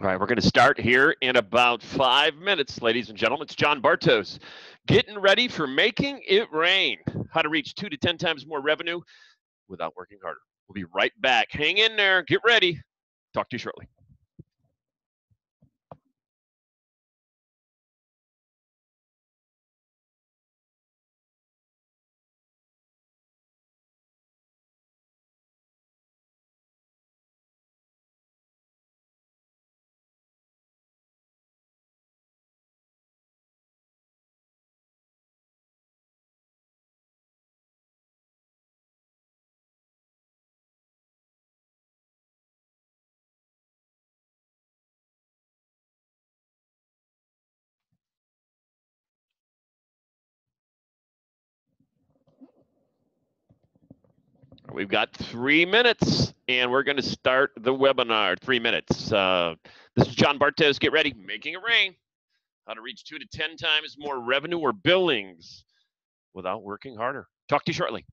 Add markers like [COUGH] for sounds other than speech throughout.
All right, we're going to start here in about five minutes, ladies and gentlemen. It's Jon Bartos getting ready for making it rain. How to reach two to 10 times more revenue without working harder. We'll be right back. Hang in there. Get ready. Talk to you shortly. We've got three minutes and we're going to start the webinar. Three minutes. Uh, this is Jon Bartos. Get ready. Making it rain. How to reach two to 10 times more revenue or billings without working harder. Talk to you shortly.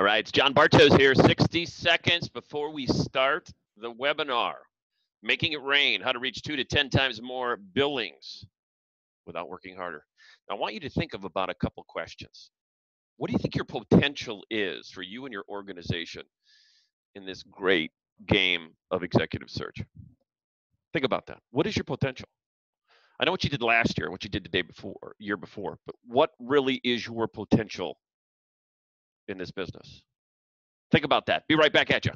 All right, it's Jon Bartos here. 60 seconds before we start the webinar. Making it rain, how to reach two to 10 times more billings without working harder. Now, I want you to think of about a couple questions. What do you think your potential is for you and your organization in this great game of executive search? Think about that. What is your potential? I know what you did last year, what you did the day before, year before, but what really is your potential in this business. Think about that. Be right back at you.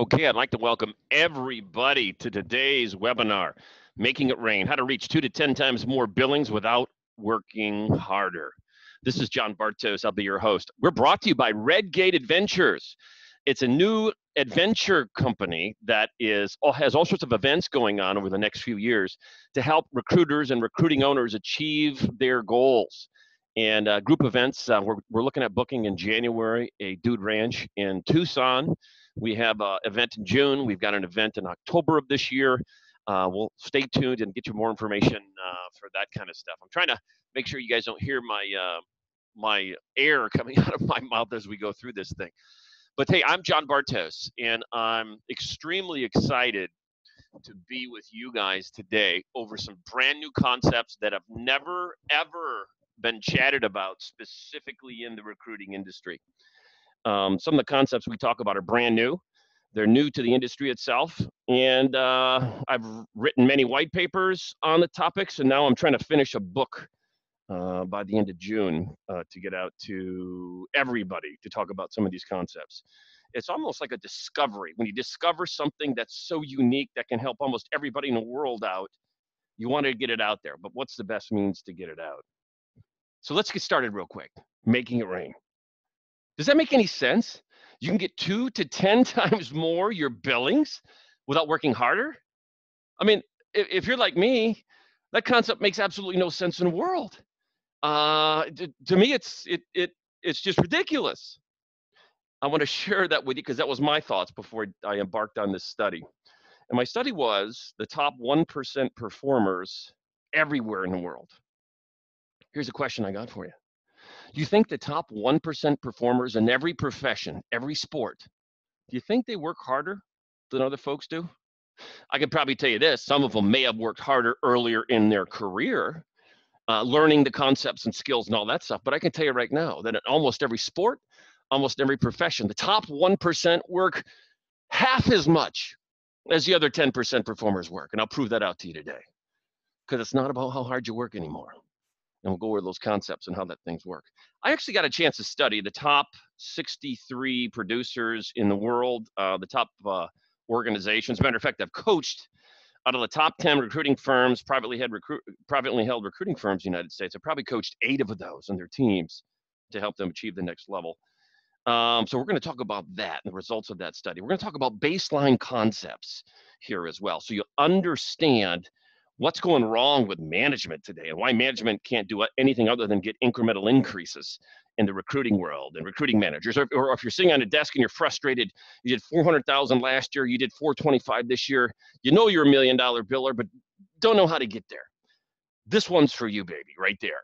Okay, I'd like to welcome everybody to today's webinar, Making It Rain, how to reach two to 10 times more billings without working harder. This is Jon Bartos, I'll be your host. We're brought to you by Redgate Adventures. It's a new adventure company that is has all sorts of events going on over the next few years to help recruiters and recruiting owners achieve their goals. And uh, group events, uh, we're, we're looking at booking in January a Dude Ranch in Tucson. We have an event in June. We've got an event in October of this year. Uh, we'll stay tuned and get you more information uh, for that kind of stuff. I'm trying to make sure you guys don't hear my uh, my air [LAUGHS] coming out of my mouth as we go through this thing. But hey, I'm Jon Bartos, and I'm extremely excited to be with you guys today over some brand new concepts that have never ever been chatted about specifically in the recruiting industry. Um, some of the concepts we talk about are brand new. They're new to the industry itself. And uh, I've written many white papers on the topics, and now I'm trying to finish a book uh, by the end of June uh, to get out to everybody to talk about some of these concepts. It's almost like a discovery. When you discover something that's so unique that can help almost everybody in the world out, you want to get it out there. But what's the best means to get it out? So let's get started real quick. Making it rain. Does that make any sense? You can get two to 10 [LAUGHS] times more your billings without working harder. I mean, if, if you're like me, that concept makes absolutely no sense in the world. Uh, to, to me, it's it it it's just ridiculous. I want to [LAUGHS] share that with you because that was my thoughts before I embarked on this study. And my study was the top 1% performers everywhere in the world. Here's a question I got for you. Do you think the top 1% performers in every profession, every sport, do you think they work harder than other folks do? I could probably tell you this some of them may have worked harder earlier in their career, uh, learning the concepts and skills and all that stuff. But I can tell you right now that in almost every sport, almost every profession, the top 1% work half as much as the other 10% performers work. And I'll prove that out to you today because it's not about how hard you work anymore. And we'll go over those concepts and how that things work. I actually got a chance to study the top 63 producers in the world, uh, the top uh, organizations. Matter of fact, I've coached out of the top 10 recruiting firms, privately held, recruit, privately held recruiting firms in the United States. I probably coached eight of those and their teams to help them achieve the next level. Um, so we're going to talk about that and the results of that study. We're going to talk about baseline concepts here as well. So you understand what's going wrong with management today and why management can't do anything other than get incremental increases in the recruiting world and recruiting managers. Or, or if you're sitting on a desk and you're frustrated, you did 400,000 last year, you did 425 this year, you know you're a million dollar biller, but don't know how to get there. This one's for you, baby, right there.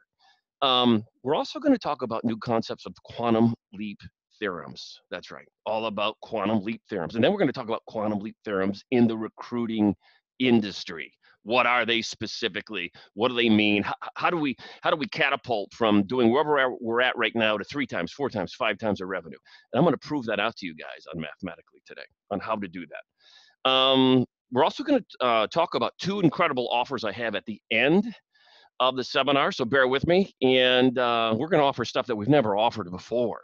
Um, we're also going to talk about new concepts of quantum leap theorems. That's right, all about quantum leap theorems. And then we're going to talk about quantum leap theorems in the recruiting industry. What are they specifically? What do they mean? How, how do we how do we catapult from doing wherever we're at right now to three times, four times, five times the revenue? And I'm going to prove that out to you guys on mathematically today on how to do that. Um, we're also going to uh, talk about two incredible offers I have at the end of the seminar. So bear with me, and uh, we're going to offer stuff that we've never offered before.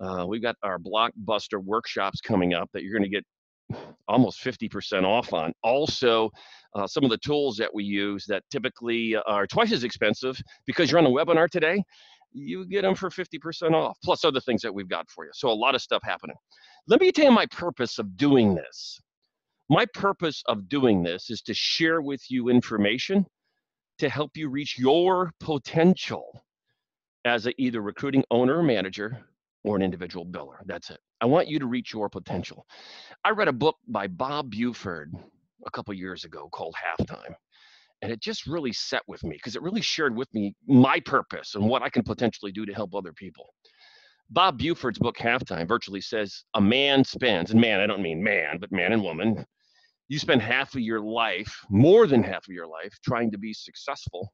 Uh, we've got our blockbuster workshops coming up that you're going to get almost 50% off on. Also, uh, some of the tools that we use that typically are twice as expensive because you're on a webinar today, you get them for 50% off, plus other things that we've got for you. So a lot of stuff happening. Let me tell you my purpose of doing this. My purpose of doing this is to share with you information to help you reach your potential as a either recruiting owner or manager or an individual biller. That's it. I want you to reach your oh. potential. I read a book by Bob Buford a couple years ago called Halftime. And it just really set with me because it really shared with me my purpose and what I can potentially do to help other people. Bob Buford's book, Halftime, virtually says a man spends, and man, I don't mean man, but man and woman, you spend half of your life, more than half of your life, trying to be successful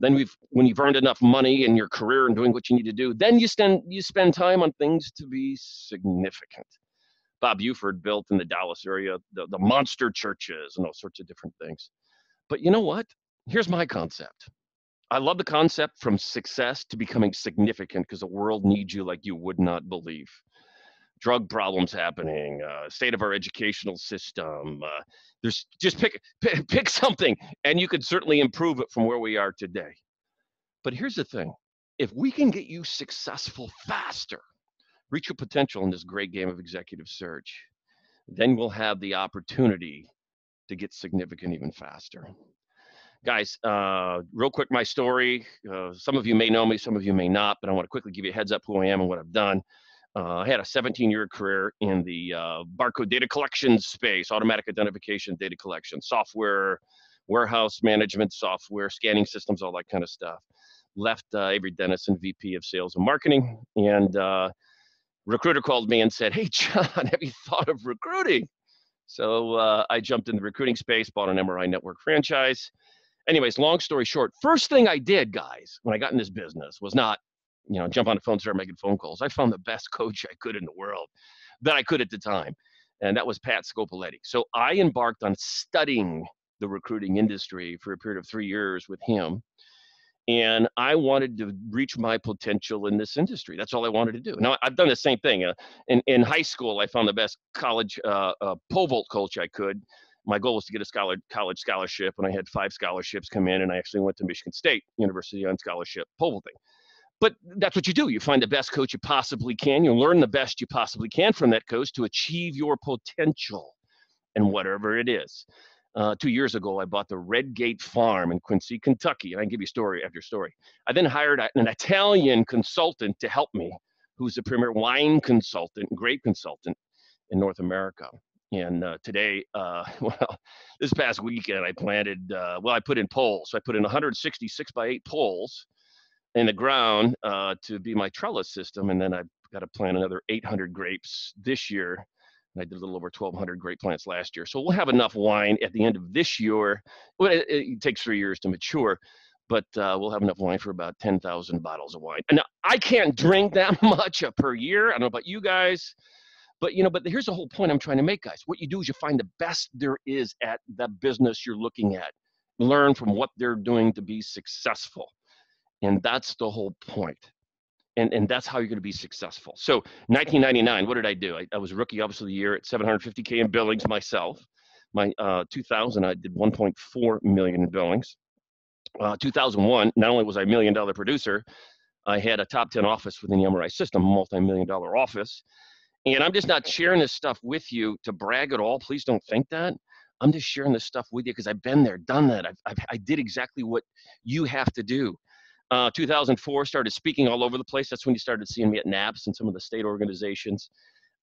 then we've when you've earned enough money in your career and doing what you need to do, then you spend you spend time on things to be significant. Bob Buford built in the Dallas area the, the monster churches and all sorts of different things. But you know what? Here's my concept. I love the concept from success to becoming significant because the world needs you like you would not believe. Drug problems happening, uh, state of our educational system, uh, there's just pick, pick [LAUGHS] pick something, and you could certainly improve it from where we are today. But here's the thing: if we can get you successful faster, reach your potential in this great game of executive search, then we'll have the opportunity to get significant even faster. Guys, uh, real quick, my story. Uh, some of you may know me, some of you may not, but I want to quickly give you a heads up who I am and what I've done. Uh, I had a 17 year career in the uh, barcode data collection space, automatic identification data collection, software, warehouse management software, scanning systems, all that kind of stuff. Left uh, Avery Dennison, VP of Sales and Marketing, and uh, recruiter called me and said, "Hey, Jon, [LAUGHS] have you thought of recruiting?" So uh, I jumped in the recruiting space, bought an MRI network franchise, anyways, long story short, first thing I did, guys, when I got in this business was not, you know, jump on the phone, start making phone calls. I found the best [LAUGHS] coach I could in the world that I could at the time, and that was Pat Scopoletti. So I embarked on studying the recruiting industry for a period of three years with him. And I wanted to reach my potential in this industry. That's all I wanted to do. Now, I've done the same thing. Uh, in, in high school, I found the best college uh, uh, pole vault coach I could my goal was to get a scholar, college scholarship, and I had five scholarships come in, and I actually went to Michigan State University on scholarship pole vaulting. But that's what you do. You find the best coach you possibly can. You learn the best you possibly can from that coach to achieve your potential, and whatever it is. Uh, two years ago, I bought the Redgate Farm in Quincy, Kentucky, and I can give you story after story. I then hired an Italian consultant to help me, who's the premier wine consultant, grape consultant in North America. And uh, today, uh, [LAUGHS] well, this past weekend, I planted, uh, well, I put in poles. So I put in 166 by 8 poles in the ground uh, to be my trellis system. And then I've got to plant another 800 grapes this year. And I did a little over 1,200 grape plants last year. So we'll have enough wine at the end of this year. Well, it, it takes three years to mature, but uh, we'll have enough wine for about 10,000 bottles of wine. And I can't drink that [LAUGHS] much per year. I don't know about you guys. But you know, but here's the whole point I'm trying to make, guys. What you do is you find the best there is at the business you're looking at. Learn from what they're doing to be successful. And that's the whole point. And, and that's how you're going to be successful. So 1999, what did I do? I, I was rookie officer of the year at 750K in billings myself. My uh, 2000, I did 1.4 million in billings. Uh, 2001, not only was I a million dollar producer, I had a top 10 office within the MRI system, multi-million dollar office. And I'm just not sharing this stuff with you to brag at all. Please don't think that. I'm just sharing this stuff with you because I've been there, done that. I've, I've, i did exactly what you have to do. Uh, 2004, started speaking all over the place. That's when you started seeing me at NAPS and some of the state organizations.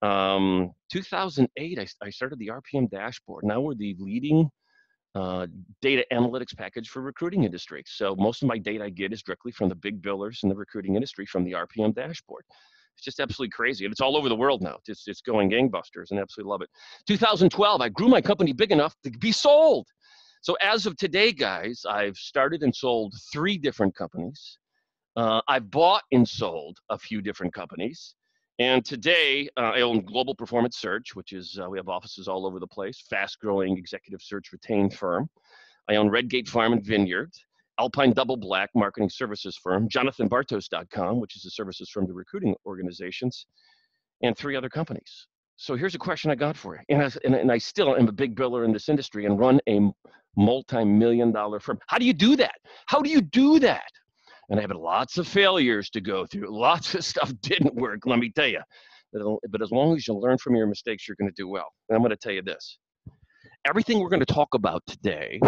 Um, 2008, I, I, started the RPM dashboard. Now we're the leading uh, data analytics package for recruiting industry. So most of my data I get is directly from the big billers in the recruiting industry from the RPM dashboard. It's just absolutely crazy. And it's all over the world now. It's, it's going gangbusters and I absolutely love it. 2012, I grew my company big enough to be sold. So as of today, guys, I've started and sold three different companies. Uh, I've bought and sold a few different companies. And today, uh, I own Global Performance Search, which is, uh, we have offices all over the place, fast growing executive search retained firm. I own Redgate Farm and Vineyard. Alpine Double Black marketing services firm, jonathanbartos.com, which is a services firm to recruiting organizations, and three other companies. So here's a question I got for you. And I, and, and I still am a big biller in this industry and run a multi-million dollar firm. How do you do that? How do you do that? And I have lots of failures to go through. [LAUGHS] Lots of stuff didn't work, let me tell you. But as long as you learn from your mistakes, you're going to do well. And I'm going to tell you this. Everything we're going to talk about today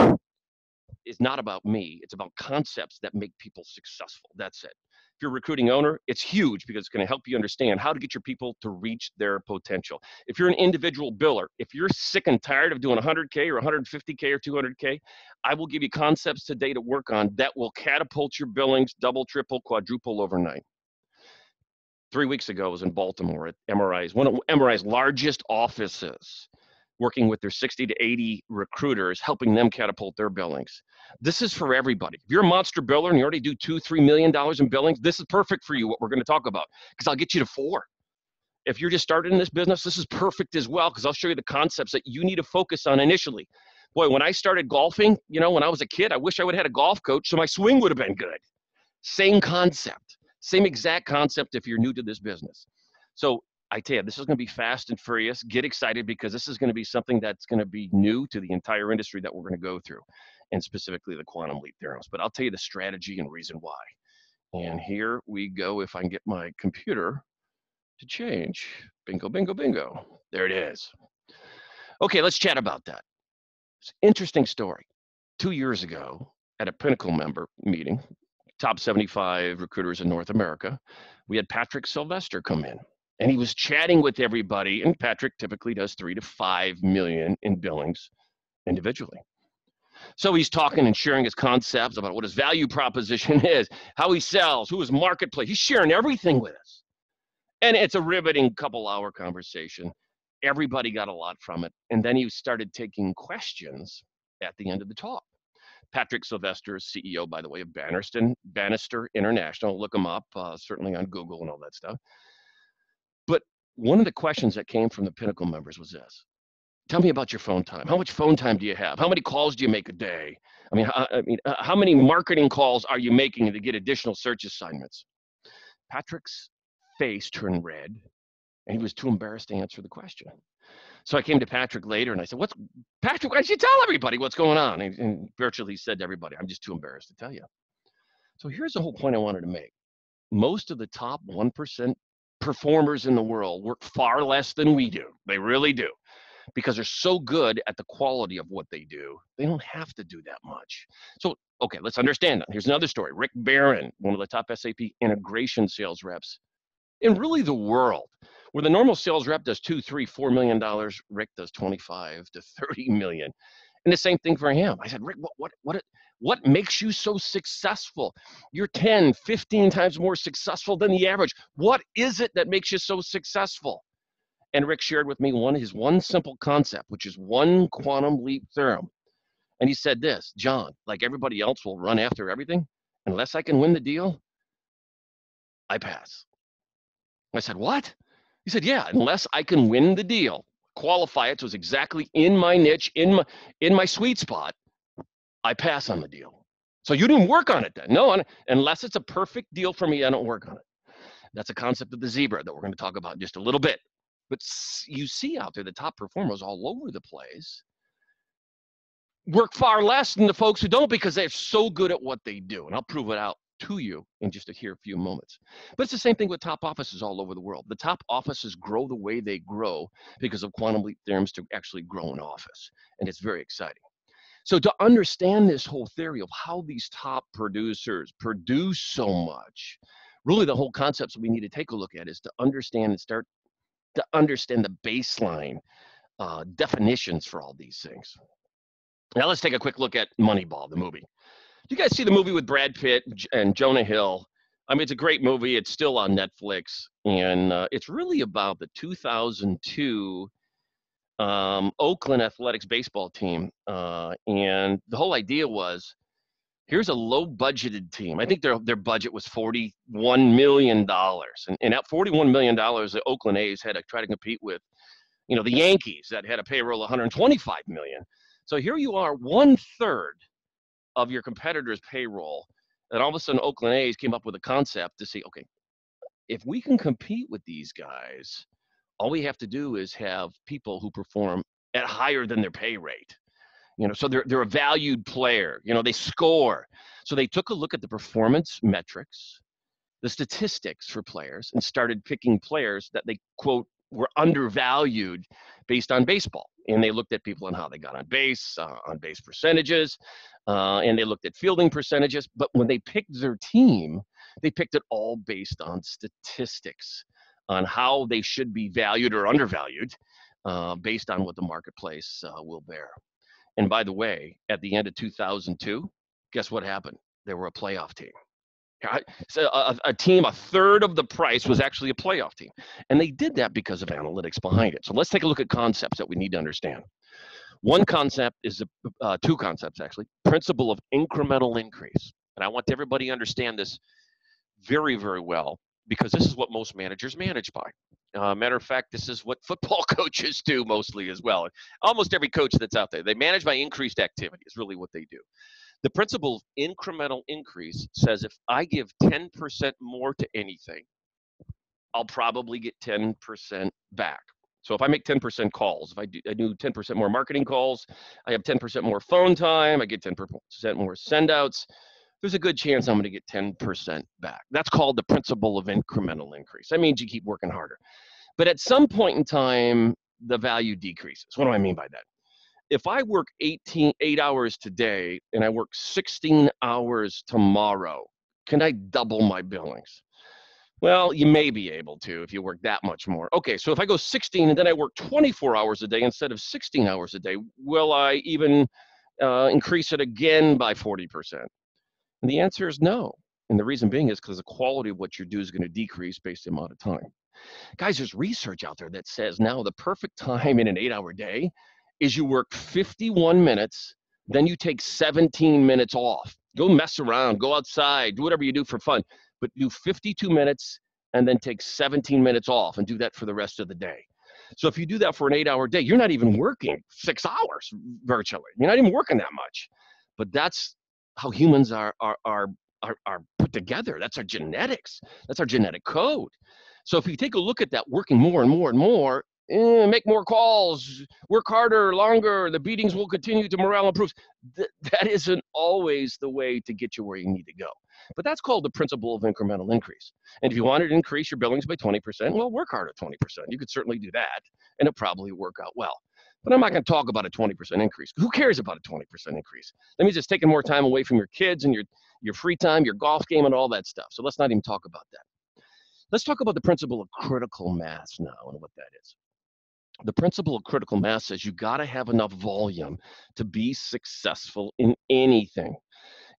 is not about me. It's about concepts that make people successful. That's it. If you're a recruiting owner, it's huge because it's going to help you understand how to get your people to reach their potential. If you're an individual biller, if you're sick and tired of doing 100K or 150K or 200K, I will give you concepts today to work on that will catapult your billings double, triple, quadruple overnight. Three weeks ago, I was in Baltimore at MRI's, one of MRI's largest offices working with their 60 to 80 recruiters, helping them catapult their billings. This is for everybody. If you're a monster biller and you already do two, three million dollars in billings, this is perfect for you, what we're going to talk about, because I'll get you to four. If you're just starting in this business, this is perfect as well, because I'll show you the concepts that you need to focus on initially. Boy, when I started golfing, you know, when I was a kid, I wish I would have had a golf coach so my swing would have been good. Same concept, same exact concept if you're new to this business. So I tell you, this is going to be fast and furious. Get excited because this is going to be something that's going to be new to the entire industry that we're going to go through, and specifically the quantum leap theorems. But I'll tell you the strategy and reason why. And here we go. If I can get my computer to change, bingo, bingo, bingo. There it is. Okay, let's chat about that. It's an interesting story. Two years ago, at a Pinnacle member meeting, top 75 recruiters in North America, we had Patrick Sylvester come in and he was chatting with everybody. And Patrick typically does three to five million in billings individually. So he's talking and sharing his concepts about what his value proposition [LAUGHS] is, how he sells, who his marketplace. He's sharing everything with us. And it's a riveting couple hour conversation. Everybody got a lot from it. And then he started taking questions at the end of the talk. Patrick Sylvester CEO, by the way, of Bannister, Bannister International. Look him up, uh, certainly on Google and all that stuff. But one of the questions that came from the Pinnacle members was this Tell me about your phone time. How much phone time do you have? How many calls do you make a day? I mean, how, I mean, uh, how many marketing calls are you making to get additional search assignments? Patrick's face turned red, and he was too embarrassed to answer the question. So I came to Patrick later and I said, "What's Patrick? Why don't you tell everybody what's going on?" And, and virtually said to everybody, "I'm just too embarrassed to tell you." So here's the whole point I wanted to make. Most of the top one percent performers in the world work far less than we do. They really do because they're so good at the quality of what they do, they don't have to do that much. So, okay, let's understand that. Here's another story. Rick Barron, one of the top SAP integration sales reps in really the world, where the normal sales rep does two, three, four million dollars, Rick does 25 to 30 million. And the same thing for him. I said, Rick, what, what, what, what makes you so successful? You're 10, 15 times more successful than the average. What is it that makes you so successful? And Rick shared with me one his one simple concept, which is one quantum leap theorem. And he said this, Jon, like everybody else will run after everything, unless I can win the deal, I pass. I said, What? He said, Yeah, unless I can win the deal, qualify it so it's exactly in my niche, in my in my sweet spot, I pass on the deal. So you didn't work on it then. No, unless it's a perfect deal for me, I don't work on it. That's a concept of the zebra that we're going to talk about in just a little bit. But you see out there the top performers all over the place work far less than the folks who don't because they're so good at what they do. And I'll prove it out to you in just a here few moments. But it's the same thing with top offices all over the world. The top offices grow the way they grow because of quantum leap theorems to actually grow an office. And it's very exciting. So to understand this whole theory of how these top producers produce so much, really the whole concepts we need to take a look at is to understand and start to understand the baseline uh, definitions for all these things. Now let's take a quick look at Moneyball, the movie. You guys see the movie with Brad Pitt and Jonah Hill? I mean, it's a great movie. It's still on Netflix, and uh, it's really about the 2002 um, Oakland Athletics baseball team. Uh, and the whole idea was here's a low budgeted team. I think their their budget was forty one million dollars, and, and at forty one million dollars, the Oakland A's had to try to compete with, you know, the Yankees that had a payroll of one hundred twenty five million. So here you are, one third of your competitor's payroll, and all of a sudden Oakland A's came up with a concept to say, okay, if we can compete with these guys, all we have to do is have people who perform at higher than their pay rate. You know so they're, they're a valued player you know they score. So they took a look at the performance metrics the statistics for players and started picking players that they quote were undervalued based on baseball and they looked at people and how they got on base uh, on base percentages uh, and they looked at fielding percentages but when they picked their team they picked it all based on statistics on how they should be valued or undervalued uh, based on what the marketplace uh, will bear and by the way, at the end of 2002, guess what happened? They were a playoff team. So a, a, team a third of the price was actually a playoff team. And they did that because of analytics behind it. So let's take a look at concepts that we need to understand. One concept is uh, two concepts actually principle of incremental increase. And I want everybody to understand this very, very well because this is what most managers manage by. Uh, matter of fact, this is what [LAUGHS] football coaches do mostly as well. Almost every coach that's out there, they manage by increased activity, is really what they do. The principle of incremental increase says if I give 10% more to anything, I'll probably get 10% back. So if I make 10% calls, if I do, I do 10% more marketing calls, I have 10% more phone time, I get 10% more sendouts, there's a good chance I'm going to get 10% back. That's called the principle of incremental increase. That means you keep working harder. But at some point in time, the value decreases. What do I mean by that? If I work 18, eight hours today and I work 16 hours tomorrow, can I double my billings? Well, you may be able to if you work that much more. Okay, so if I go 16 and then I work 24 hours a day instead of 16 hours a day, will I even uh, increase it again by 40%? And the answer is no. And the reason being is because the quality of what you do is going to decrease based on the amount of time. Guys, there's research out there that says now the perfect [LAUGHS] time in an eight hour day is you work 51 minutes Then you take 17 minutes off. Go mess around, go outside, do whatever you do for fun, but do 52 minutes and then take 17 minutes off and do that for the rest of the day. So if you do that for an eight hour day, you're not even working six hours virtually. You're not even working that much. But that's how humans are, are, are, are, are put together. That's our genetics. That's our genetic code. So if you take a look at that working more and more and more, eh, make more calls, work harder, longer, the beatings will continue to morale improves. Th- that isn't always the way to get you where you need to go. But that's called the principle of incremental increase. And if you wanted to increase your billings by 20%, well, work hard at 20%. You could certainly do that, and it'll probably work out well. But I'm not going to talk about a 20% increase. Who cares about a 20% increase? That means it's taking more time away from your kids and your, your free time, your golf game, and all that stuff. So let's not even talk about that. Let's talk about the principle of critical mass now and what that is the principle of critical mass says you got to have enough volume to be successful in anything.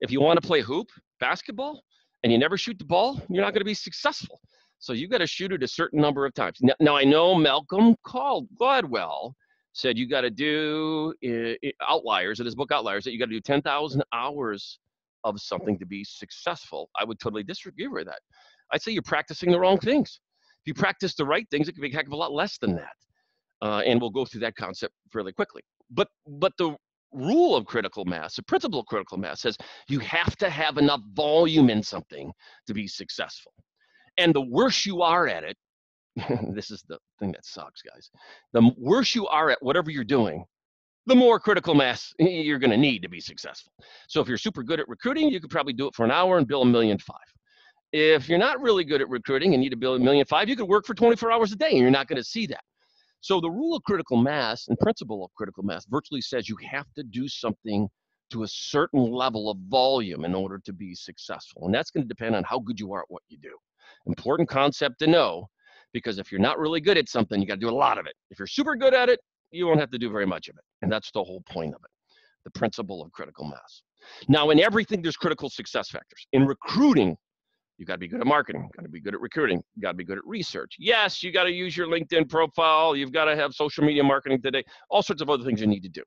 If you want to play hoop, basketball, and you never shoot the ball, you're not going to be successful. So you got to shoot it a certain number of times. Now, now I know Malcolm called Gladwell said you got to do uh, outliers in his book Outliers that you got to do 10,000 hours of something to be successful. I would totally disagree with that. I'd say you're practicing the wrong things. If you practice the right things, it could be a heck of a lot less than that uh, and we'll go through that concept fairly quickly. But but the rule of critical mass, the principle of critical mass says you have to have enough volume in something to be successful. And the worse you are at it, [LAUGHS] this is the thing that sucks, guys. The worse you are at whatever you're doing, the more critical mass [LAUGHS] you're going to need to be successful. So if you're super good at recruiting, you could probably do it for an hour and bill a million five. If you're not really good at recruiting and need to bill a million five, you could work for 24 hours a day and you're not going to see that. So the rule of critical mass and principle of critical mass virtually says you have to do something to a certain level of volume in order to be successful. And that's going to depend on how good you are at what you do. Important concept to know because if you're not really good at something, you got to do a lot of it. If you're super good at it, you won't have to do very much of it. And that's the whole point of it the principle of critical mass. Now, in everything, there's critical success factors. In recruiting, you got to be good at marketing, got to be good at recruiting, got to be good at research. Yes, you got to use your LinkedIn profile, you've got to have social media marketing today, all sorts of other things you need to do.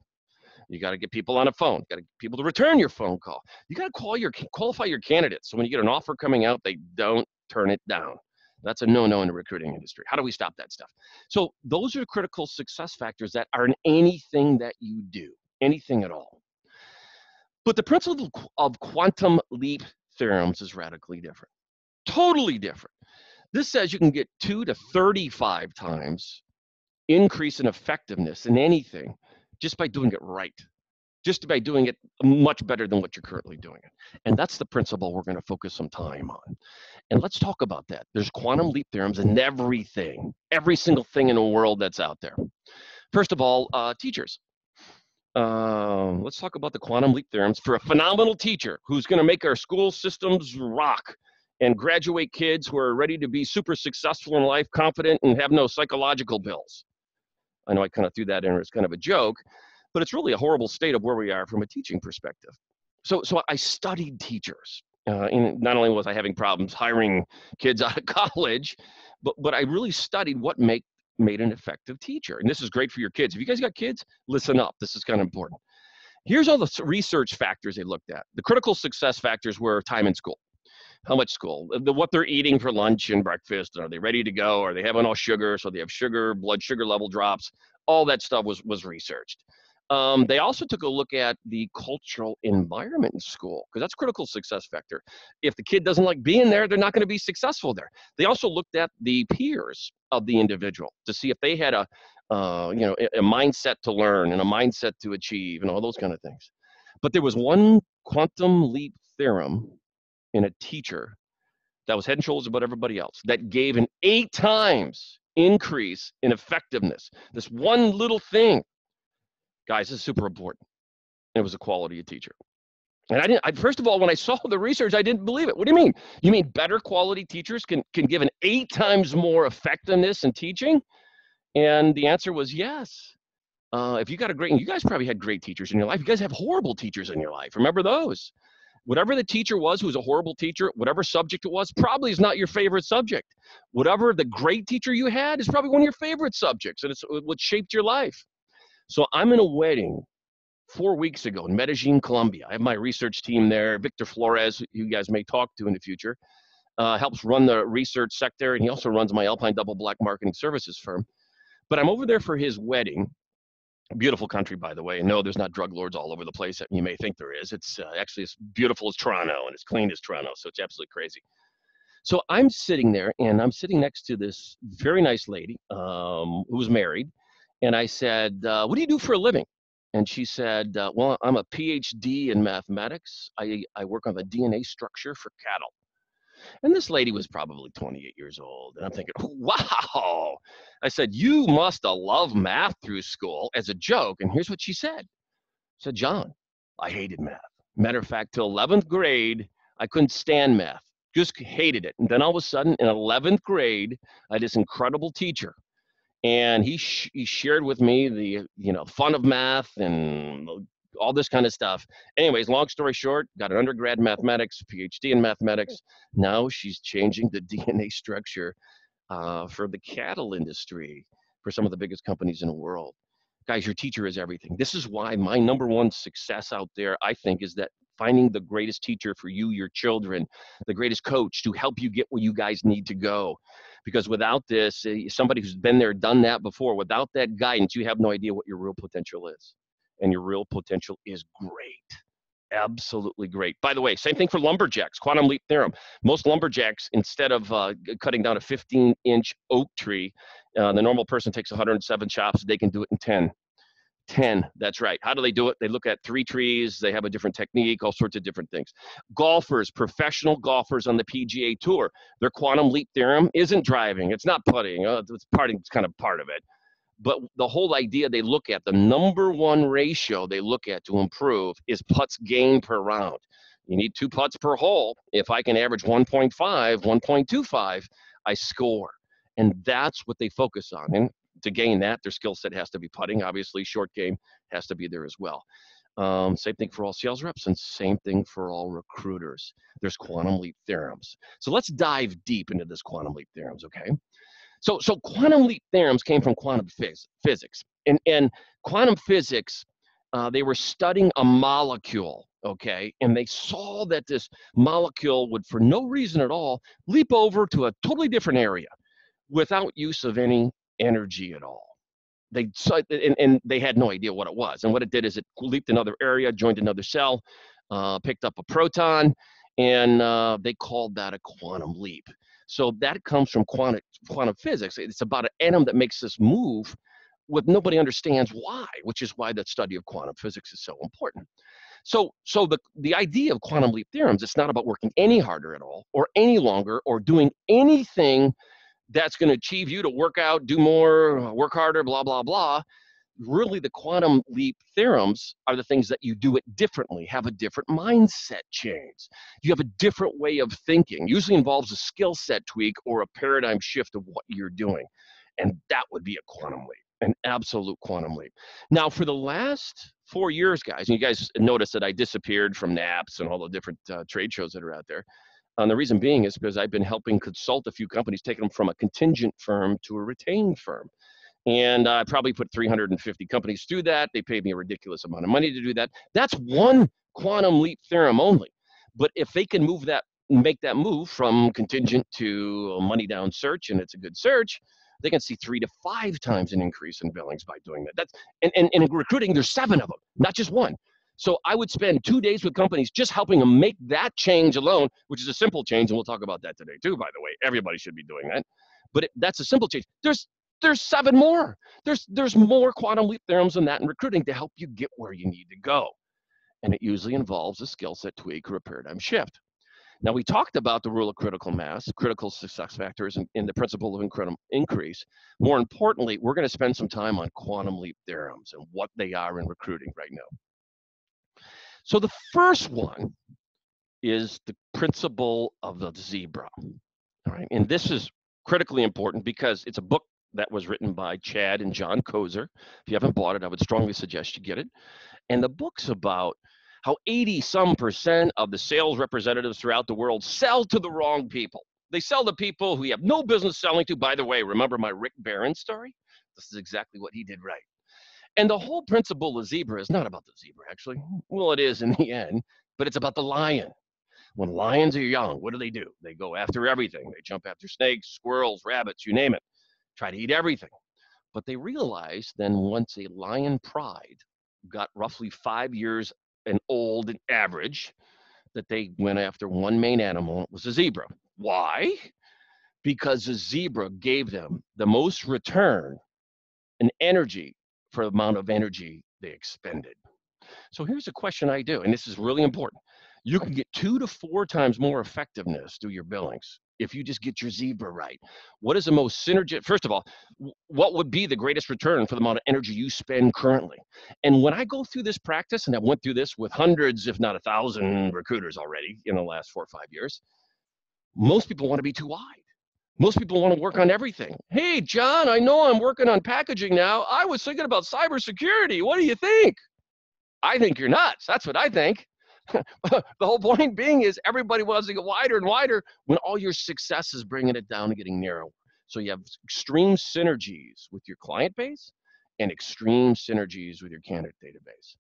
You got to get people on a phone, got to get people to return your phone call. You got to call your qualify your candidates. So when you get an offer coming out, they don't turn it down. That's a no-no in the recruiting industry. How do we stop that stuff? So those are critical success factors that are in anything that you do, anything at all. But the principle of quantum leap theorems is radically different. Totally different. This says you can get two to 35 times increase in effectiveness in anything just by doing it right, just by doing it much better than what you're currently doing it. And that's the principle we're going to focus some time on. And let's talk about that. There's quantum leap theorems in everything, every single thing in the world that's out there. First of all, uh, teachers. Uh, let's talk about the quantum leap theorems for a phenomenal teacher who's going to make our school systems rock and graduate kids who are ready to be super successful in life, confident, and have no psychological bills. I know I kind of threw that in as kind of a joke, but it's really a horrible state of where we are from a teaching perspective. So, so I studied teachers. Uh, and not only was I having problems hiring kids [LAUGHS] out of college, but but I really studied what make made an effective teacher. And this is great for your kids. If you guys got kids, listen up. This is kind of important. Here's all the research factors they looked at. The critical success factors were time in school how much school, the, what they're eating for lunch and breakfast. Are they ready to go? Are they having all sugar? So they have sugar, blood sugar level drops. All that stuff was was researched. Um, they also took a look at the cultural environment in school because that's critical success factor. If the kid doesn't like being there, they're not going to be successful there. They also looked at the peers of the individual to see if they had a, uh, you know, a, a mindset to learn and a mindset to achieve and all those kind of things. But there was one quantum leap theorem in a teacher that was head and shoulders above everybody else, that gave an eight times increase in effectiveness. This one little thing, guys, is super important. It was a quality of teacher. And I didn't, I, first of all, when I saw the research, I didn't believe it. What do you mean? You mean better quality teachers can, can give an eight times more effectiveness in teaching? And the answer was yes. Uh, if you got a great, you guys probably had great teachers in your life. You guys have horrible teachers in your life. Remember those? Whatever the teacher was who was a horrible teacher, whatever subject it was, probably is not your favorite subject. Whatever the great teacher you had is probably one of your favorite subjects, and it's what shaped your life. So I'm in a wedding four weeks ago in Medellin, Colombia. I have my research team there. Victor Flores, who you guys may talk to in the future, uh, helps run the research sector, and he also runs my Alpine Double Black marketing services firm. But I'm over there for his wedding. Beautiful country, by the way. And no, there's not drug lords all over the place that you may think there is. It's uh, actually as beautiful as Toronto and as clean as Toronto, so it's absolutely crazy. So I'm sitting there, and I'm sitting next to this very nice lady um, who was married, and I said, uh, "What do you do for a living?" And she said, uh, Well, I'm a PhD in mathematics. I, I work on the DNA structure for cattle. And this lady was probably 28 years old. And I'm thinking, [LAUGHS] Wow. I said, You must have loved math through school as a joke. And here's what she said She said, Jon, I hated math. Matter of fact, till 11th grade, I couldn't stand math, just hated it. And then all of a sudden, in 11th grade, I had this incredible teacher and he sh- he shared with me the you know fun of math and all this kind of stuff. Anyways, long story short, got an undergrad in mathematics, PhD in mathematics. Now she's changing the [LAUGHS] DNA structure uh, for the cattle industry for some of the biggest companies in the world. Guys, your teacher is everything. This is why my number one success out there, I think, is that finding the greatest teacher for you, your children, the greatest coach to help you get where you guys need to go because without this, eh, somebody who's been there, done that before, without that guidance, you have no idea what your real potential is. And your real potential is great. Absolutely great. By the way, same thing for lumberjacks, quantum leap theorem. Most lumberjacks, instead of uh, cutting down a 15 inch oak tree, uh, the normal person takes 107 chops, they can do it in 10. 10 that's right how do they do it they look at three trees they have a different technique all sorts of different things golfers professional golfers on the pga tour their quantum leap theorem isn't driving it's not putting uh, it's parting it's kind of part of it but the whole idea they look at the number one ratio they look at to improve is putts gained per round you need two putts per hole if i can average 1.5 1.25 i score and that's what they focus on and to gain that, their skill set has to be putting. Obviously, short game has to be there as well. Um, same thing for all sales reps and same thing for all recruiters. There's quantum leap theorems. So let's dive deep into this quantum leap theorems, okay? So, so quantum leap theorems came from quantum phys- physics. And, and quantum physics, uh, they were studying a molecule, okay? And they saw that this molecule would, for no reason at all, leap over to a totally different area without use of any energy at all. They saw and, and they had no idea what it was. And what it did is it leaped another area, joined another cell, uh, picked up a proton, and uh, they called that a quantum leap. So that comes from quantum quantum physics. It's about an atom that makes this move with nobody understands why, which is why the study of quantum physics is so important. So, so the, the idea of quantum leap theorems, it's not about working any harder at all or any longer or doing anything that's going to achieve you to work out, do more, work harder, blah, blah, blah. Really, the quantum leap theorems are the things that you do it differently, have a different mindset change. You have a different way of thinking, usually involves a skill set tweak or a paradigm shift of what you're doing. And that would be a quantum leap, an absolute quantum leap. Now, for the last four years, guys, and you guys notice that I disappeared from NAPS and all the different uh, trade shows that are out there. And the reason being is because I've been helping consult a few companies, taking them from a contingent firm to a retained firm. And I probably put 350 companies through that. They paid me a ridiculous amount of money to do that. That's one quantum leap theorem only. But if they can move that, make that move from contingent to money down search, and it's a good search, they can see three to five times an increase in billings by doing that. That's and, and, and in recruiting, there's seven of them, not just one. So I would spend two days with companies just helping them make that change alone, which is a simple change, and we'll talk about that today too. By the way, everybody should be doing that, but it, that's a simple change. There's there's seven more. There's there's more quantum leap theorems than that in recruiting to help you get where you need to go, and it usually involves a skill set tweak or a paradigm shift. Now we talked about the rule of critical mass, critical success factors, and, and the principle of incredible increase. More importantly, we're going to spend some time on quantum leap theorems and what they are in recruiting right now. So the first one is the principle of the zebra. All right, and this is critically important because it's a book that was written by Chad and John Koser. If you haven't bought it, I would strongly suggest you get it. And the book's about how 80 some percent of the sales representatives throughout the world sell to the wrong people. They sell to people who you have no business selling to. By the way, remember my Rick Barron story? This is exactly what he did right. And the whole principle of zebra is not about the zebra, actually. Well, it is in the end, but it's about the lion. When lions are young, what do they do? They go after everything. They jump after snakes, squirrels, rabbits, you name it, try to eat everything. But they realized then once a lion pride got roughly five years and old and average, that they went after one main animal. It was a zebra. Why? Because the zebra gave them the most return and energy for the amount of energy they expended. So here's a question I do, and this is really important. You can get two to four times more effectiveness through your billings if you just get your zebra right. What is the most synergy? First of all, what would be the greatest return for the amount of energy you spend currently? And when I go through this practice, and I went through this with hundreds, if not a thousand recruiters already in the last four or five years, most people want to be too wide. Most people want to work on everything. Hey, Jon, I know I'm working on packaging now. I was thinking about cybersecurity. What do you think? I think you're nuts. That's what I think. [LAUGHS] the whole point being is everybody wants to get wider and wider when all your success is bringing it down and getting narrow. So you have extreme synergies with your client base and extreme synergies with your candidate database.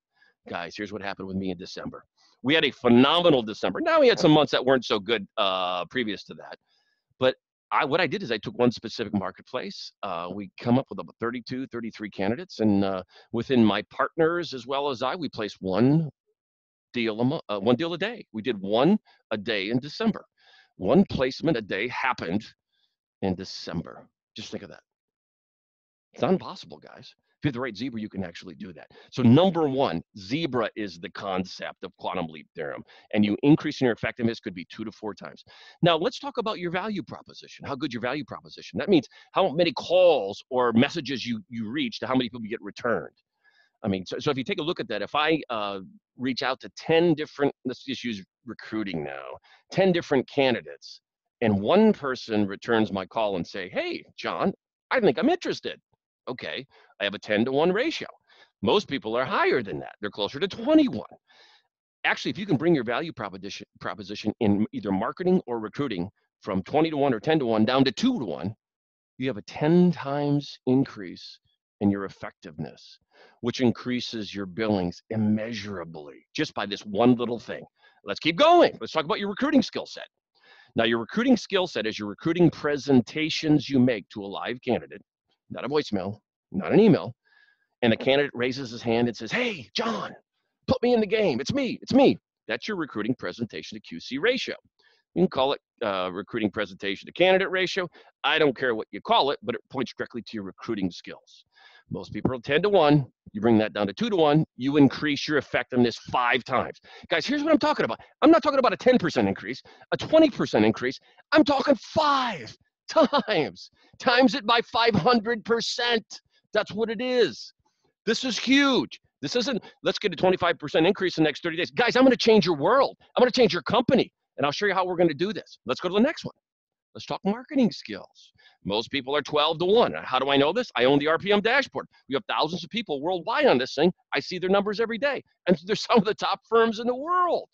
Guys, here's what happened with me in December. We had a phenomenal December. Now we had some months that weren't so good uh, previous to that. But I, what I did is I took one specific marketplace. Uh, we come up with about 32, 33 candidates, and uh, within my partners as well as I, we placed one deal a uh, one deal a day. We did one a day in December. One placement a day happened in December. Just think of that. It's not impossible, guys. If you have the right zebra, you can actually do that. So number one, zebra is the concept of quantum leap theorem, and you increasing your effectiveness could be two to four times. Now let's talk about your value proposition. How good your value proposition? That means how many calls or messages you you reach to how many people you get returned. I mean, so, so if you take a look at that, if I uh, reach out to 10 different, let's just use recruiting now, 10 different candidates, and one person returns my call and say, hey, Jon, I think I'm interested. Okay, I have a 10 to 1 ratio. Most people are higher than that. They're closer to 21. Actually, if you can bring your value proposition, proposition in either marketing or recruiting from 20 to 1 or 10 to 1 down to 2 to 1, you have a 10 times increase in your effectiveness which increases your billings immeasurably just by this one little thing. Let's keep going. Let's talk about your recruiting skill set. Now, your recruiting skill set is your recruiting presentations you make to a live candidate, not a voicemail, not an email. And the candidate raises his hand and says, Hey, Jon, put me in the game. It's me. It's me. That's your recruiting presentation to QC ratio. You can call it uh, recruiting presentation to candidate ratio. I don't care what you call it, but it points directly to your recruiting skills. Most people are 10 to 1. You bring that down to 2 to 1, you increase your effectiveness five times. Guys, here's what I'm talking about. I'm not talking about a 10% increase, a 20% increase. I'm talking five [LAUGHS] times. Times it by 500%. That's what it is. This is huge. This isn't, let's get a 25% increase in the next 30 days. Guys, I'm going to change your world. I'm going to change your company. And I'll show you how we're going to do this. Let's go to the next one. Let's talk marketing skills. Most people are 12 to 1. How do I know this? I own the RPM dashboard. We have thousands of people worldwide on this thing. I see their numbers every day. And [LAUGHS] they're some of the top firms in the world.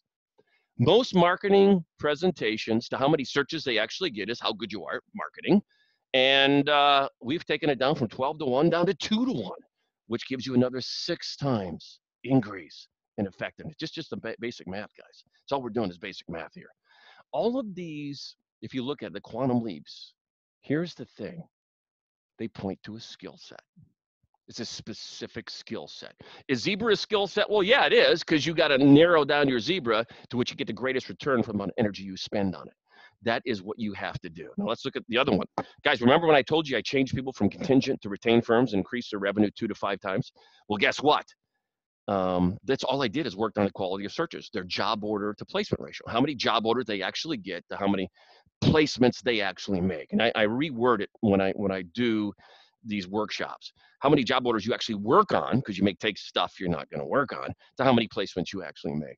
Most marketing presentations to how many searches they actually get is how good you are at marketing. And uh, we've taken it down from 12 to 1 down to 2 to 1, which gives you another six times increase in effectiveness. Just, just the ba- basic math, guys. That's all we're doing is basic math here. All of these, if you look at the quantum leaps, Here's the thing they point to a skill set. It's a specific skill set. Is zebra a skill set? Well, yeah, it is, because you got to narrow down your zebra to which you get the greatest return from the amount of energy you spend on it. That is what you have to do. Now let's look at the other one. Guys, remember when I told you I changed people from contingent to retained firms, increased their revenue two to five times? Well, guess what? Um, that's all I did is worked on the quality of searches, their job order to placement ratio, how many job orders they actually get to how many placements they actually make. And I, I reword it when I when I do these workshops. How many job orders you actually work on, because you may take stuff you're not going to work on, to how many placements you actually make.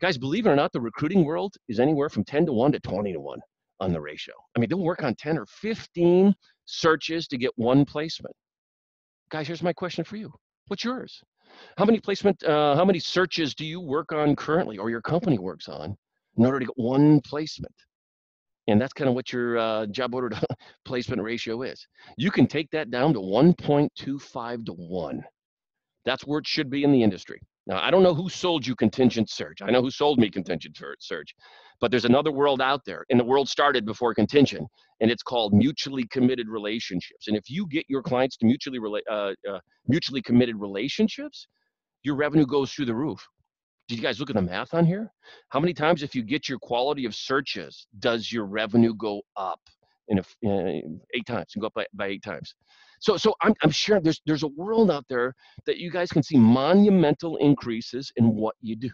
Guys, believe it or not, the recruiting world is anywhere from 10 to 1 to 20 to 1 on the ratio. I mean, they'll work on 10 or 15 searches to get one placement. Guys, here's my question for you. What's yours? How many placement, uh, how many searches do you work on currently or your company works on in order to get one placement? And that's kind of what your uh, job order to [LAUGHS] placement ratio is. You can take that down to 1.25 to 1. That's where it should be in the industry. Now, I don't know who sold you contingent search. I know who sold me contingent search, but there's another world out there, and the world started before contingent, and it's called mutually committed relationships. And if you get your clients to mutually rela- uh, uh, mutually committed relationships, your revenue goes through the roof. Did you guys look at the math on here? How many times, if you get your quality of searches, does your revenue go up? In, a, in eight times, and go up by, by eight times. So, so I'm, I'm sure there's there's a world out there that you guys can see monumental increases in what you do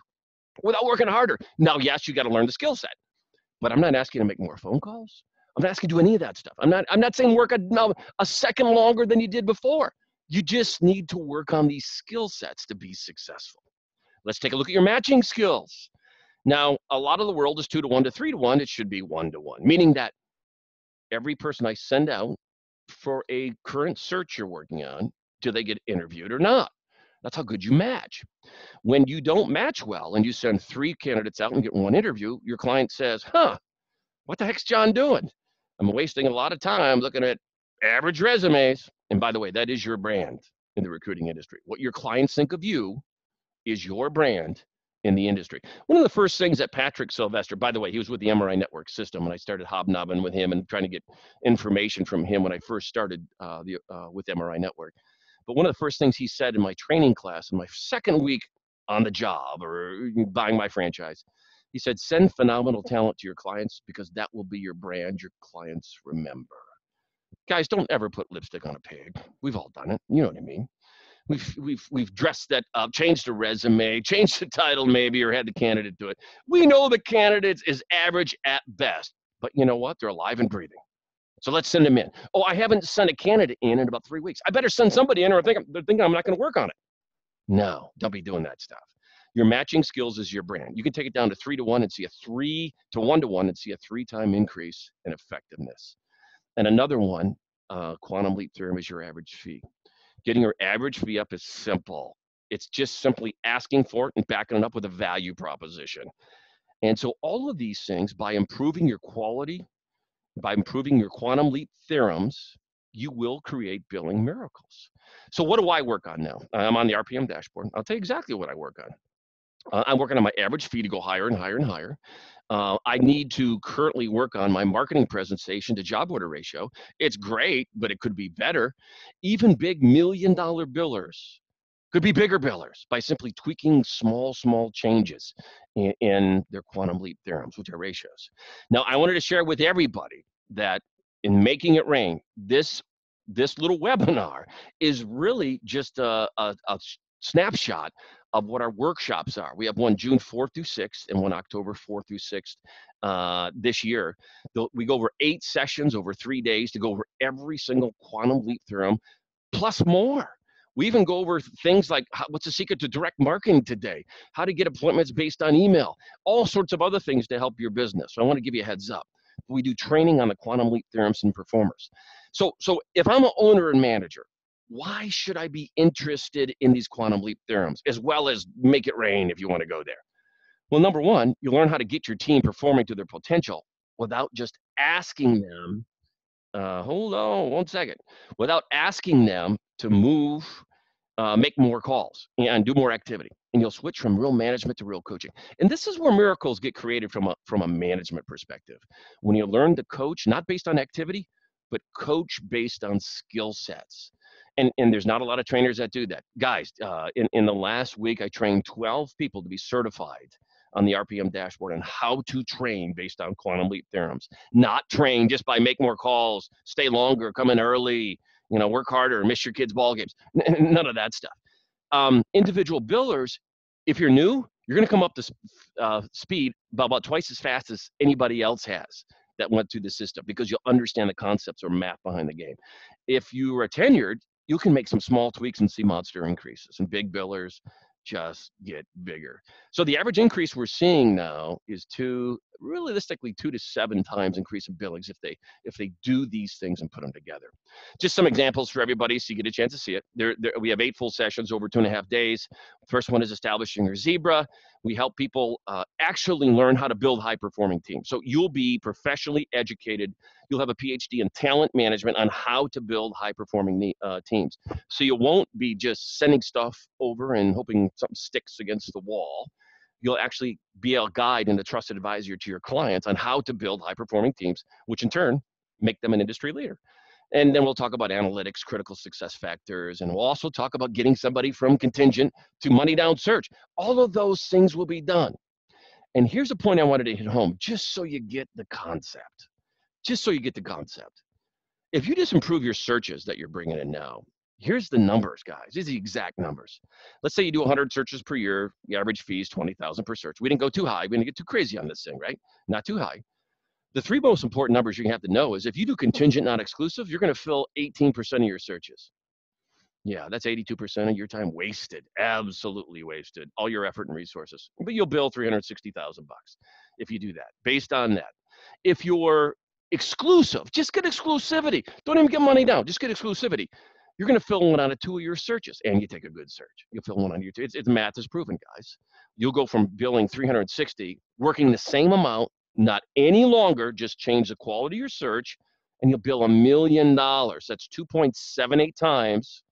without working harder. Now, yes, you got to learn the skill set, but I'm not asking you to make more phone calls. I'm not asking you to do any of that stuff. I'm not I'm not saying work a, a second longer than you did before. You just need to work on these skill sets to be successful. Let's take a look at your matching skills. Now, a lot of the world is two to one to three to one. It should be one to one, meaning that every person I send out for a current search you're working on, do they get interviewed or not? That's how good you match. When you don't match well and you send three candidates out and get one interview, your client says, huh, what the heck's Jon doing? I'm wasting a lot of time looking at average resumes. And by the way, that is your brand in the recruiting industry. What your clients think of you is your brand in the industry. One of the first things that Patrick Sylvester, by the way, he was with the MRI Network system when I started hobnobbing with him and trying to get information from him when I first started uh, the, uh, with MRI Network. But one of the first things he said in my training class in my second week on the job or buying my franchise, he said, send phenomenal talent to your clients because that will be your brand your clients remember. Guys, don't ever put lipstick on a pig. We've all done it. You know what I mean? we've we've we've dressed that up, changed the resume, [LAUGHS] changed the title maybe, or had the candidate do it. We know the candidate is average at best, but you know what? They're alive and breathing. So let's send them in. Oh, I haven't sent a candidate in in about three weeks. I better send somebody in, or I think they're thinking I'm not going to work on it. No, don't be doing that stuff. Your matching skills is your brand. You can take it down to three to one and see a three to one to one and see a three time increase in effectiveness. And another one, uh, quantum leap theorem is your average fee. Getting your average fee up is simple. It's just simply asking for it and backing it up with a value proposition. And so all of these things, by improving your quality, by improving your quantum leap theorems, you will create billing miracles. So what do I work on now? I'm on the RPM dashboard. I'll tell you exactly what I work on. Uh, I'm working on my average fee to go higher and higher and higher. Uh, I need to currently work on my marketing presentation to job order ratio. It's great, but it could be better. Even big million dollar billers could be bigger billers by simply tweaking small, small changes in, in their quantum leap theorems, which are ratios. Now, I wanted to share with everybody that in making it rain, this this little [LAUGHS] webinar is really just a, a, a snapshot of what our workshops are. We have one June 4th through 6th and one October 4th through 6th uh, this year. We go over eight sessions over three days to go over every single quantum leap theorem, plus more. We even go over things like how, what's the secret to direct marketing today, how to get appointments based on email, all sorts of other things to help your business. So I want to give you a heads up. We do training on the quantum leap theorems and performers. So, so if I'm an owner and manager, why should I be interested in these quantum leap theorems as well as make it rain if you want to go there? Well, number one, you learn how to get your team performing to their potential without just asking them, uh, hold on one second, without asking them to move, uh, make more calls and do more activity. And you'll switch from real management to real coaching. And this is where miracles get created from a, from a management perspective. When you learn to coach, not based on activity, but coach based on skill sets and, and there's not a lot of trainers that do that. Guys, uh, in, in the last week, I trained 12 people to be certified on the RPM dashboard and how to train based on quantum leap theorems. Not train just by make more calls, stay longer, come in early, you know, work harder, miss your kids' ball games. [LAUGHS] None of that stuff. Um, individual billers, if you're new, you're going to come up to uh, speed about, twice as fast as anybody else has that went through the system because you'll understand the concepts or math behind the game. If you are a tenured, you can make some small tweaks and see monster increases. And big billers just get bigger. So the average increase we're seeing now is two, realistically two to seven times increase in billings if they if they do these things and put them together. Just some examples for everybody so you get a chance to see it. There, there we have eight full sessions over two and a half days. First one is establishing your zebra. We help people uh, actually learn how to build high performing teams. So you'll be professionally educated. You'll have a PhD in talent management on how to build high performing uh, teams. So you won't be just sending stuff over and hoping something sticks against the wall. You'll actually be a guide and a trusted advisor to your clients on how to build high performing teams, which in turn make them an industry leader. And then we'll talk about analytics, critical success factors, and we'll also talk about getting somebody from contingent to money down search. All of those things will be done. And here's a point I wanted to hit home just so you get the concept. Just so you get the concept. If you just improve your searches that you're bringing in now, here's the numbers, guys. These are the exact numbers. Let's say you do 100 searches per year. The average fee is 20,000 per search. We didn't go too high. We didn't get too crazy on this thing, right? Not too high. The three most important numbers you have to know is if you do contingent, not exclusive, you're going to fill 18% of your searches. Yeah, that's 82% of your time wasted, absolutely wasted, all your effort and resources. But you'll bill 360,000 bucks if you do that. Based on that, if you're exclusive, just get exclusivity. Don't even get money down, just get exclusivity. You're going to fill one out of two of your searches, and you take a good search. You'll fill one on your two. It's, it's math is proven, guys. You'll go from billing 360, working the same amount not any longer, just change the quality of your search and you'll bill a million dollars. That's 2.78 times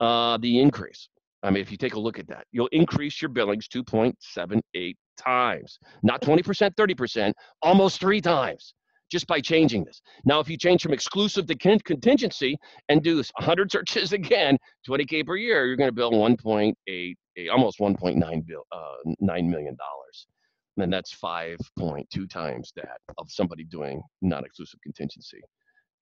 uh, the increase. I mean, if you take a look at that, you'll increase your billings 2.78 times, not 20%, 30%, almost three times just by changing this. Now, if you change from exclusive to contingency and do this 100 searches [LAUGHS] again, 20K per year, you're going to bill 1.8, almost 1.9 bill, uh, $9 million then that's 5.2 times that of somebody doing non-exclusive contingency.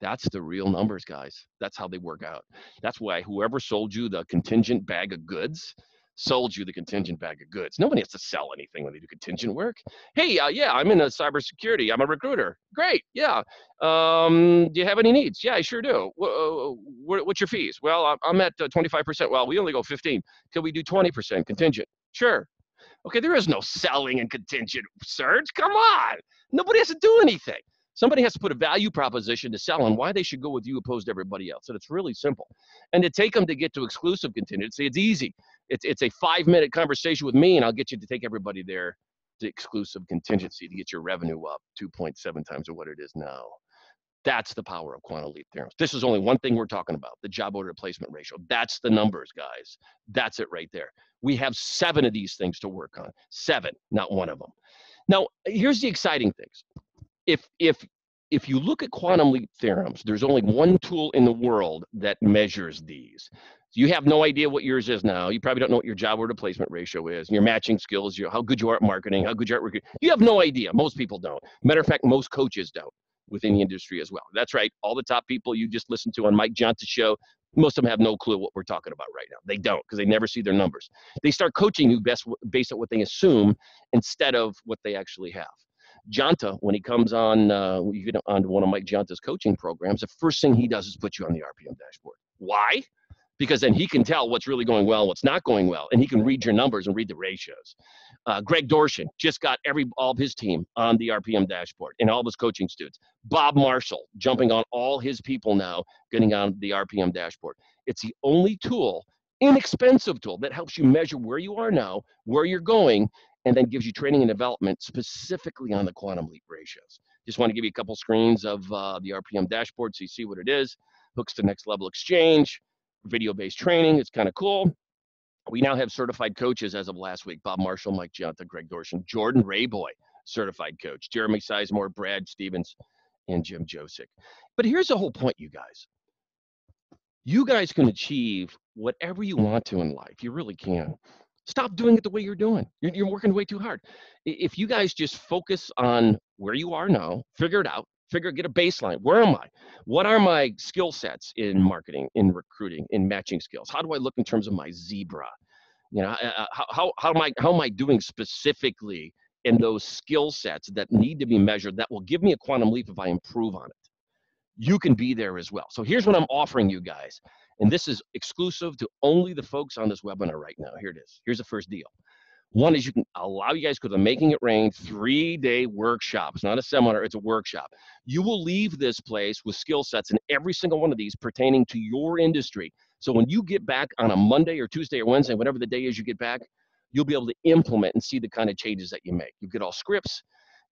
That's the real numbers, guys. That's how they work out. That's why whoever sold you the contingent bag of goods sold you the contingent bag of goods. Nobody has to sell anything when they do contingent work. Hey, uh, yeah, I'm in a cybersecurity. I'm a recruiter. Great. Yeah. Um, do you have any needs? Yeah, I sure do. Uh, what's your fees? Well, I'm at 25%. Uh, well, we only go 15. Can we do 20% contingent? Sure. Okay, there is no selling and contingent search. Come on. Nobody has to do anything. Somebody has to put a value proposition to sell on why they should go with you opposed to everybody else. And it's really simple. And to take them to get to exclusive contingency, it's easy. It's, it's a five minute conversation with me, and I'll get you to take everybody there to exclusive contingency to get your revenue up 2.7 times of what it is now. That's the power of quantum leap theorems. This is only one thing we're talking about the job order replacement ratio. That's the numbers, guys. That's it right there. We have seven of these things to work on. Seven, not one of them. Now, here's the exciting things. If if if you look at quantum leap theorems, there's only one tool in the world that measures these. You have no idea what yours is now. You probably don't know what your job order placement ratio is, your matching skills, your, how good you are at marketing, how good you are at recruiting. You have no idea. Most people don't. Matter of fact, most coaches don't within the industry as well. That's right. All the top people you just listened to on Mike Johnson's show, most of them have no clue what we're talking about right now. They don't because they never see their numbers. They start coaching you best based on what they assume instead of what they actually have. Gionta, when he comes on, uh, you get on one of Mike Gionta's coaching programs, the first thing he does is put you on the RPM dashboard. Why? Because then he can tell what's really going well, what's not going well, and he can read your numbers and read the ratios. Uh, Greg Doersching just got every all of his team on the RPM dashboard and all of his coaching students. Bob Marshall jumping on all his people now, getting on the RPM dashboard. It's the only tool, inexpensive tool that helps you measure where you are now, where you're going, and then gives you training and development specifically on the quantum leap ratios. Just want to give you a couple screens of uh, the RPM dashboard so you see what it is. Hooks to next level exchange, video-based training. It's kind of cool. We now have certified coaches as of last week Bob Marshall, Mike Gionta, Greg Doersching, Jordan Rayboy, certified coach, Jeremy Sizemore, Brad Stevens, and Jim Josick. But here's the whole point, you guys. You guys can achieve whatever you want to in life. You really can. Stop doing it the way you're doing. You're, you're working way too hard. If you guys just focus on where you are now, figure it out, figure get a baseline. Where am i? What are my skill sets in marketing in recruiting in matching skills? How do i look in terms of my zebra? You know uh, uh how, how, how am i how am i doing specifically in those skill sets that need to be measured that will give me a quantum leap if i improve on it? You can be there as well. So here's what i'm offering you guys and this is exclusive to only the folks on this webinar right now. Here it is. Here's the first deal one is you can allow you guys to go to the Making It Rain three day workshop. It's not a seminar, it's a workshop. You will leave this place with skill sets in every single one of these pertaining to your industry. So when you get back on a Monday or Tuesday or Wednesday, whatever the day is you get back, you'll be able to implement and see the kind of changes that you make. You get all scripts.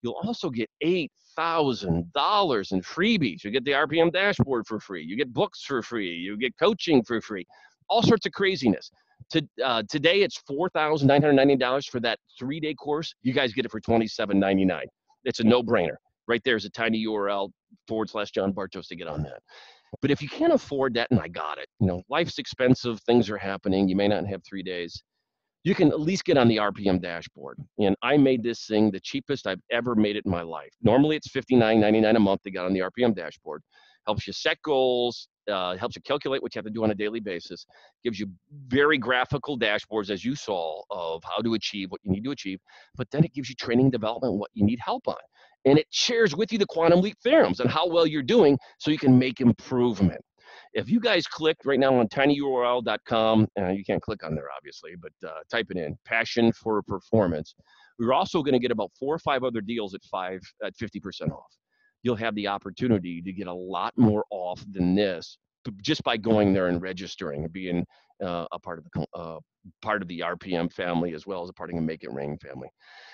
You'll also get eight thousand dollars in freebies. You get the RPM dashboard for free. You get books for free. You get coaching for free. All sorts of craziness. To, uh, today it's four thousand nine hundred ninety dollars for that three day course. You guys get it for twenty seven ninety nine. It's a no brainer. Right there's a tiny URL forward slash Jon Bartos to get on that. But if you can't afford that, and I got it, you know, life's expensive, things are happening, you may not have three days you can at least get on the RPM dashboard. And I made this thing the cheapest I've ever made it in my life. Normally it's $59.99 a month to get on the RPM dashboard. Helps you set goals, uh, helps you calculate what you have to do on a daily basis, gives you very graphical dashboards, as you saw, of how to achieve what you need to achieve. But then it gives you training development, what you need help on. And it shares with you the quantum leap theorems and how well you're doing so you can make improvement. If you guys clicked right now on tinyurl.com, uh, you can't click on there obviously, but uh, type it in, passion for performance. We're also going to get about four or five other deals at five at 50% off. You'll have the opportunity to get a lot more off than this just by going there and registering and being uh, a part of the uh, part of the RPM family as well as a part of the Make It Rain family.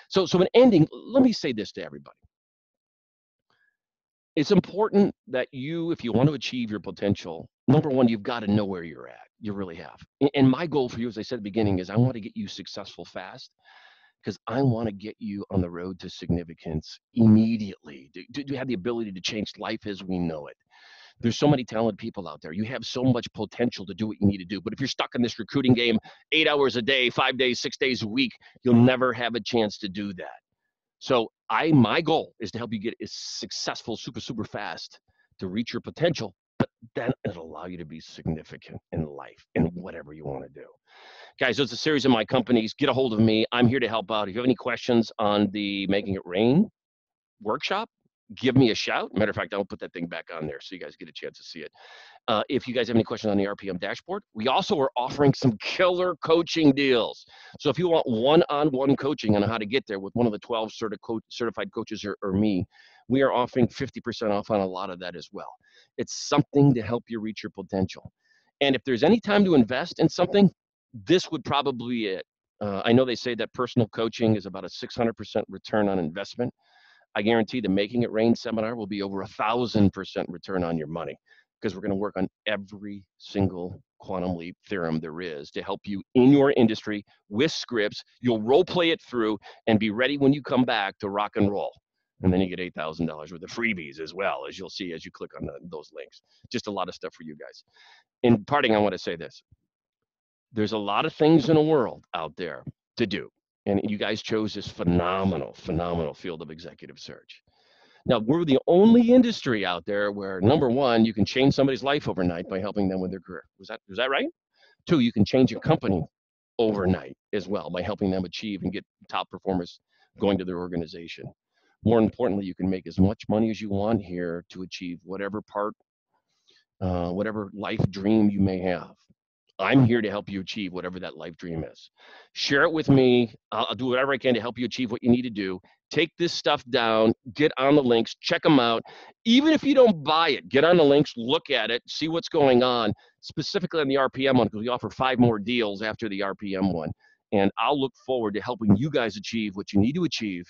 So, so in ending, let me say this to everybody it's important that you, if you want to achieve your potential, number one, you've got to know where you're at. You really have. And my goal for you, as I said at the beginning, is I want to get you successful fast because I want to get you on the road to significance immediately. Do, you have the ability to change life as we know it. There's so many talented people out there. You have so much potential to do what you need to do. But if you're stuck in this recruiting game eight hours a day, five days, six days a week, you'll never have a chance to do that. So I my goal is to help you get as successful super super fast to reach your potential, then it'll allow you to be significant in life in whatever you want to do. Guys, there's a series of my companies. Get a hold of me. I'm here to help out. If you have any questions on the Making It Rain workshop, give me a shout. Matter of fact, I'll put that thing back on there so you guys get a chance to see it. Uh, if you guys have any questions on the RPM dashboard, we also are offering some killer coaching deals. So if you want one-on-one coaching on how to get there with one of the 12 certi- certified coaches or, or me, we are offering 50% off on a lot of that as well. It's something to help you reach your potential. And if there's any time to invest in something, this would probably be it. Uh, I know they say that personal coaching is about a 600% return on investment. I guarantee the Making It Rain seminar will be over a thousand percent return on your money because we're going to work on every single quantum leap theorem there is to help you in your industry with scripts. You'll role play it through and be ready when you come back to rock and roll. And then you get $8,000 worth of freebies as well, as you'll see as you click on the, those links. Just a lot of stuff for you guys. In parting, I want to say this there's a lot of things in the world out there to do. And you guys chose this phenomenal, phenomenal field of executive search. Now, we're the only industry out there where number one, you can change somebody's life overnight by helping them with their career. Was that was that right? Two, you can change your company overnight as well by helping them achieve and get top performers going to their organization. More importantly, you can make as much money as you want here to achieve whatever part, uh, whatever life dream you may have. I'm here to help you achieve whatever that life dream is. Share it with me. I'll, I'll, do whatever I can to help you achieve what you need to do. Take this stuff down, get on the links, check them out. Even if you don't buy it, get on the links, look at it, see what's going on, specifically on the RPM one, because we offer five more deals after the RPM one. And I'll look forward to helping you guys achieve what you need to achieve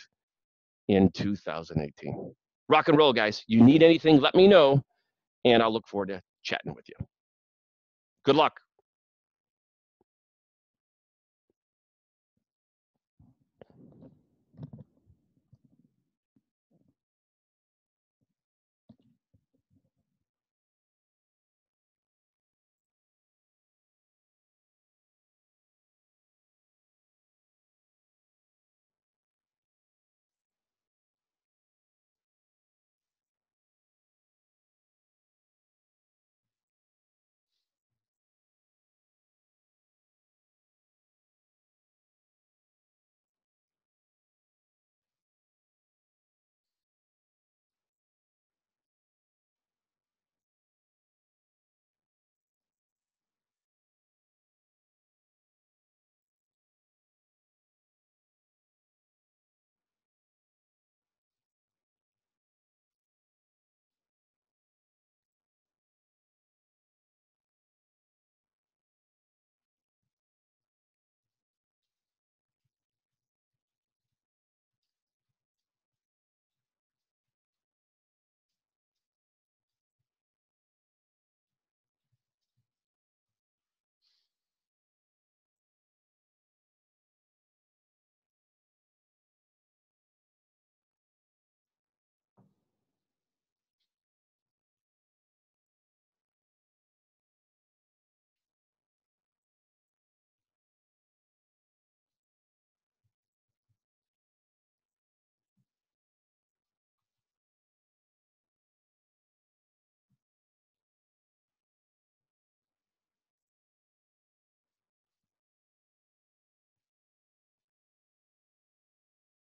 in 2018. Rock and roll, guys. You need anything, let me know, and I'll look forward to chatting with you. Good luck.